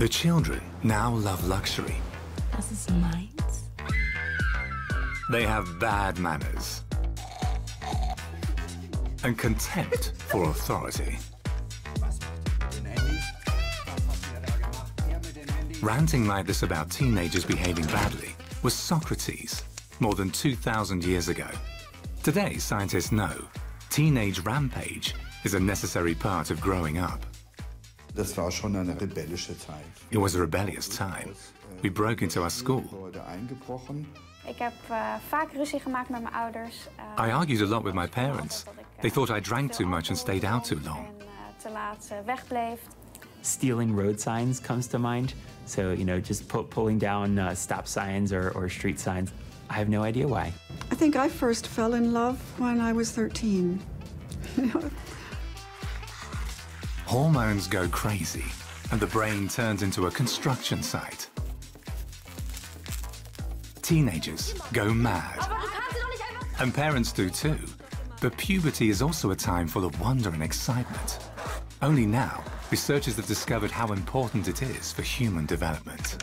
The children now love luxury. Das ist meins. They have bad manners and contempt for authority. Ranting like this about teenagers behaving badly was Socrates more than 2,000 years ago. Today, scientists know teenage rampage is a necessary part of growing up. Das war schon eine rebellische Zeit. It was a rebellious time. We broke into our school. Ik heb uh, vaak ruzie gemaakt met mijn ouders. Uh, I argued a lot with my parents. They thought I drank too much and stayed out too long. En uh, te laat wegbleef. Stealing road signs comes to mind. So, you know, just pu pulling down uh, stop signs or, or street signs. I have no idea why. I think I first fell in love when I was 13. Hormones go crazy, and the brain turns into a construction site. Teenagers go mad. And parents do too. But puberty is also a time full of wonder and excitement. Only now, researchers have discovered how important it is for human development.